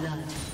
First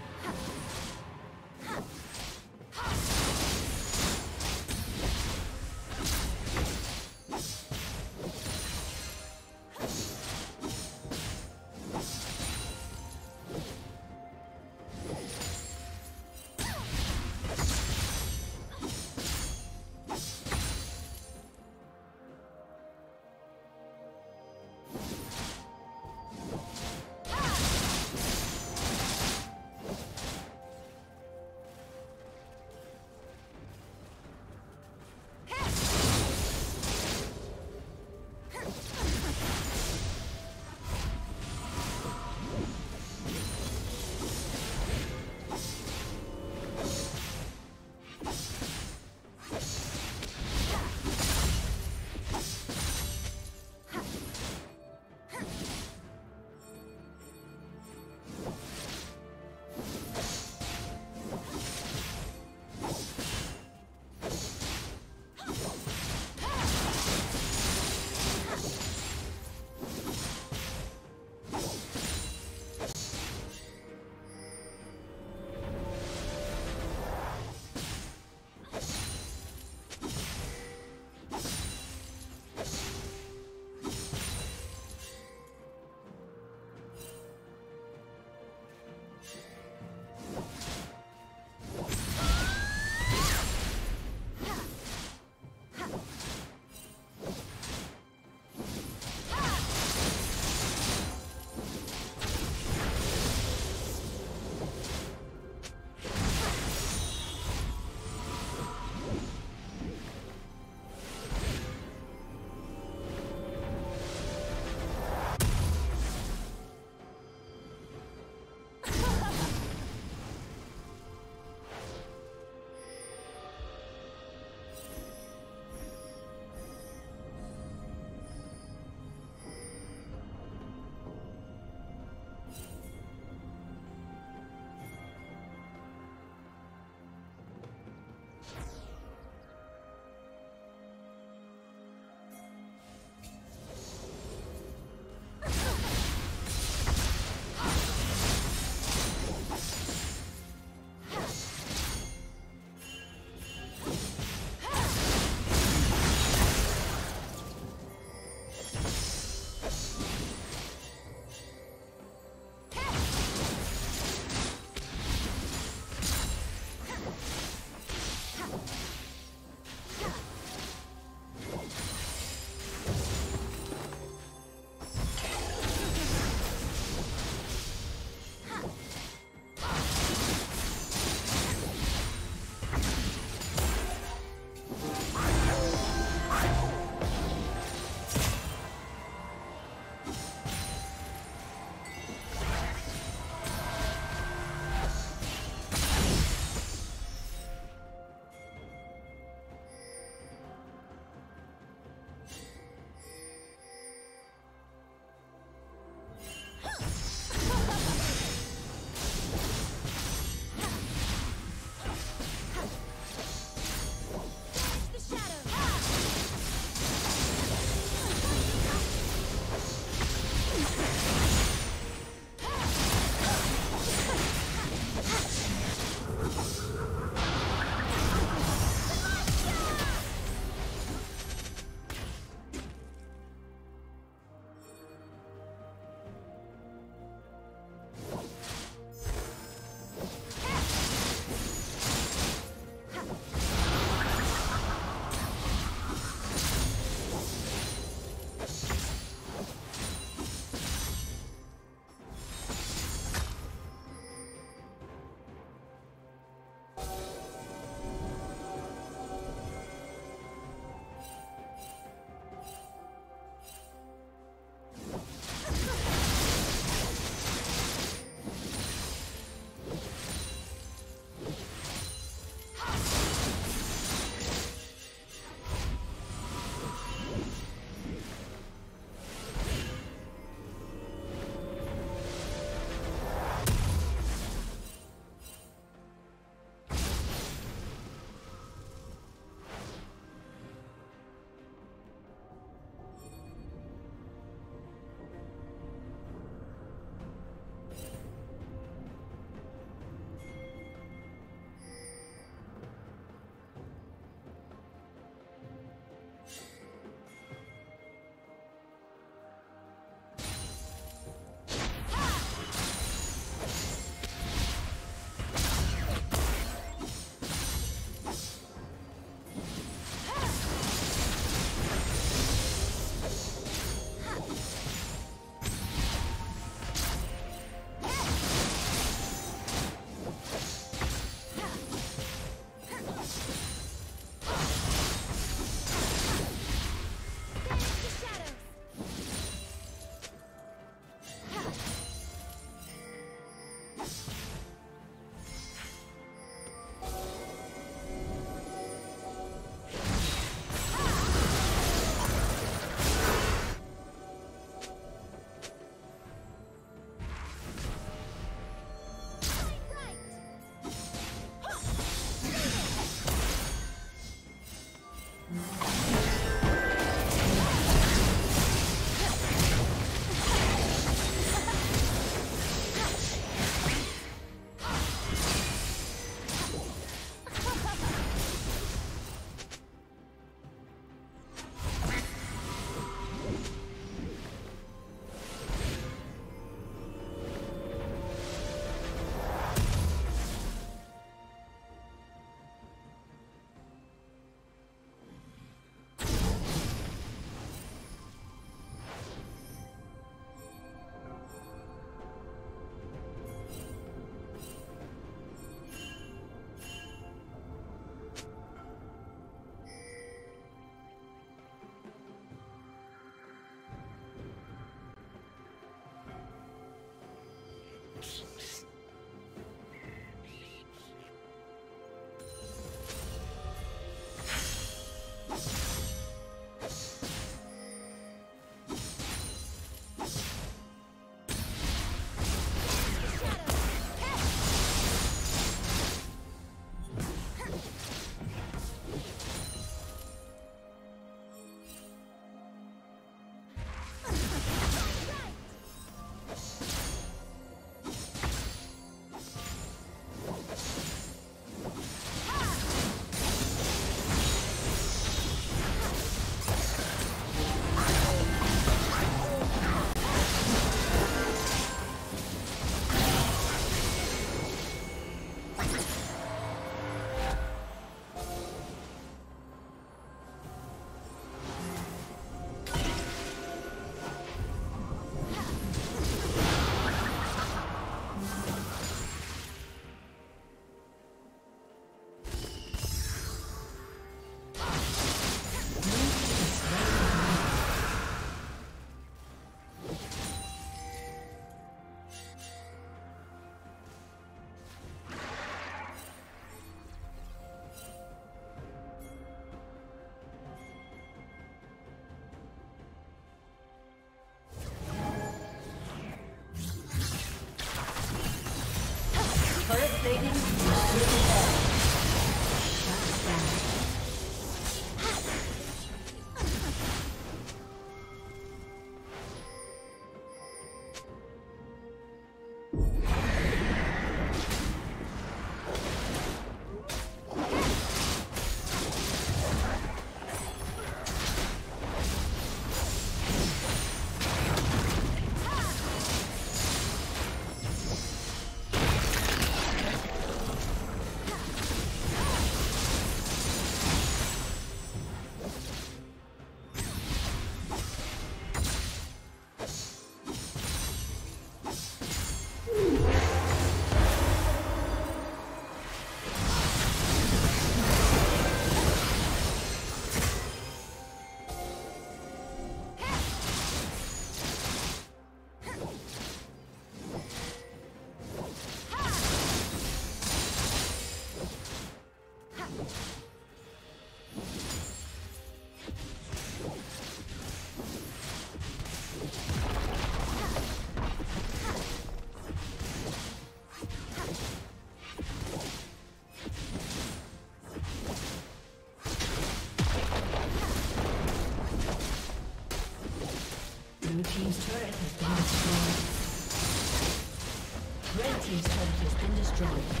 blood.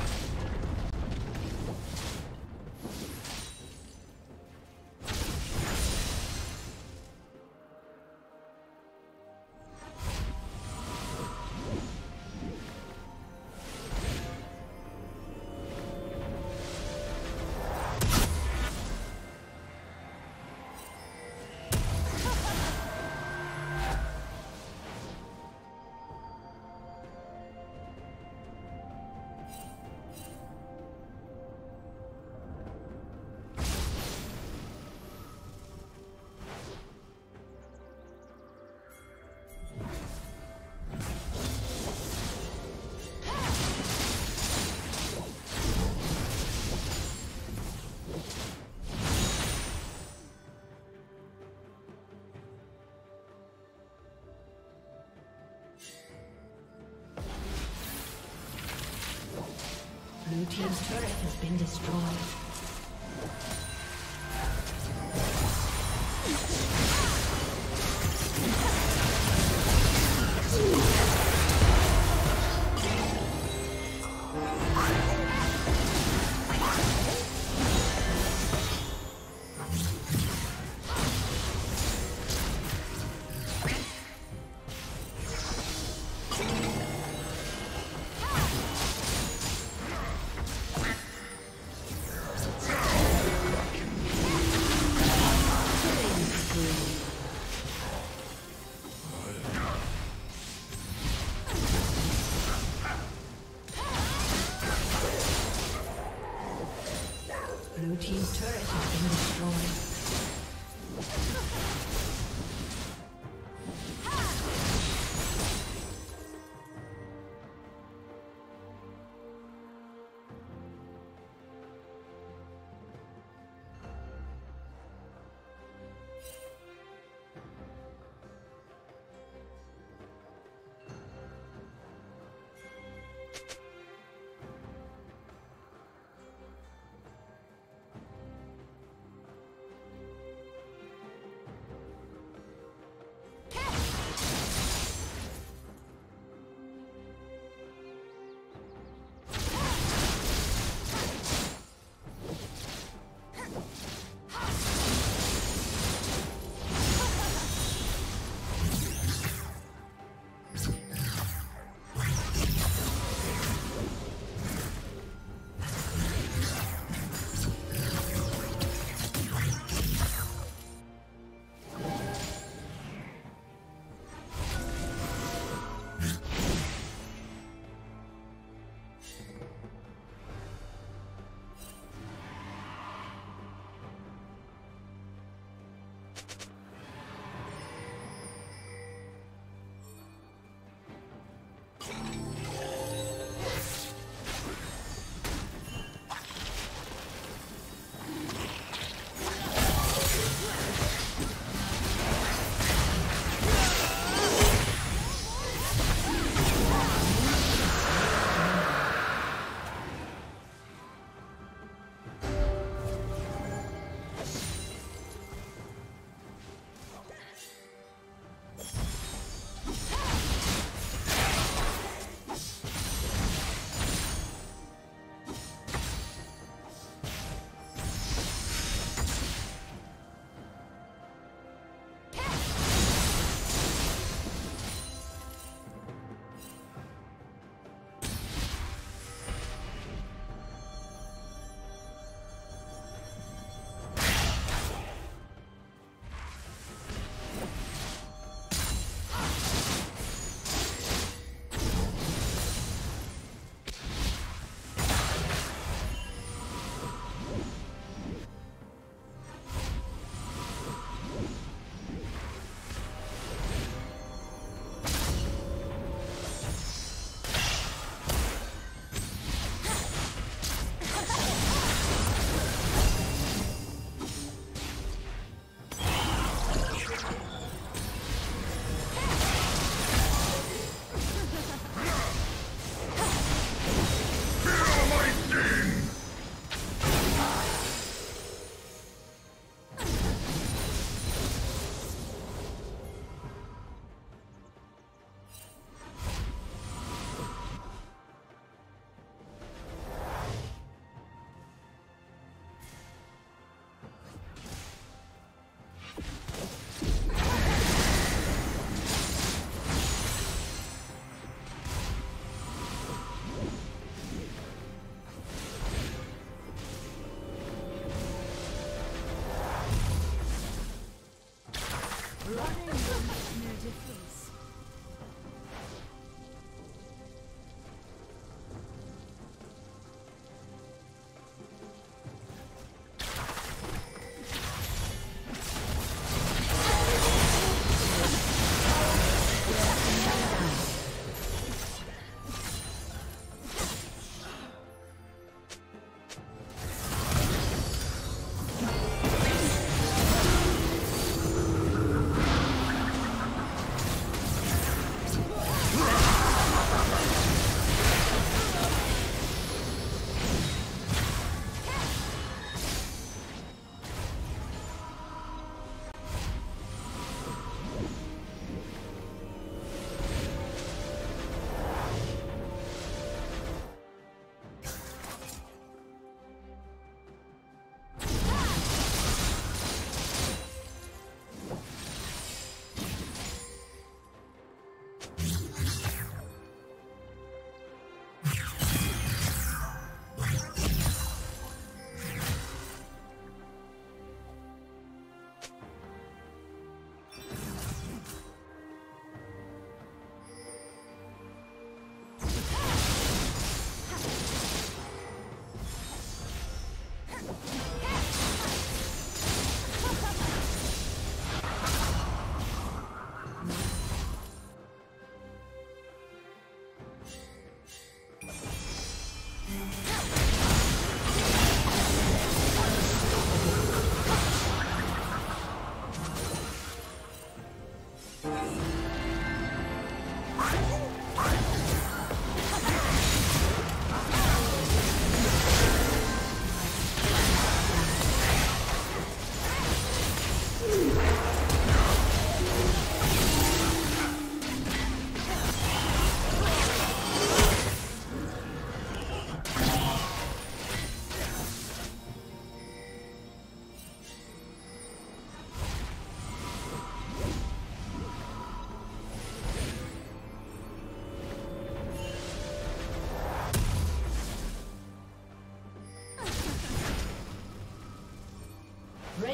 Team's turret has been destroyed.